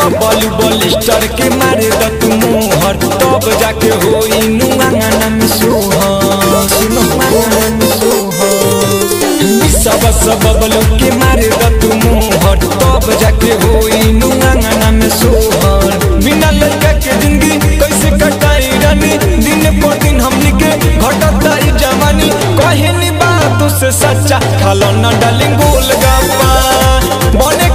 Bubble Balister के मारे the तू मोहर। तब जाके होई नुआंगना में सब सब बबलू के मारे द तू मोहर। तब जाके होई नुआंगना में सोहर बिना लड़का के ज़िंदगी कैसे कटाई रानी दिन पर दिन हमनी के घटता ई जवानी। कहे नी बात से सच्चा। खालो ना डालिंग गोल गप्पा बड़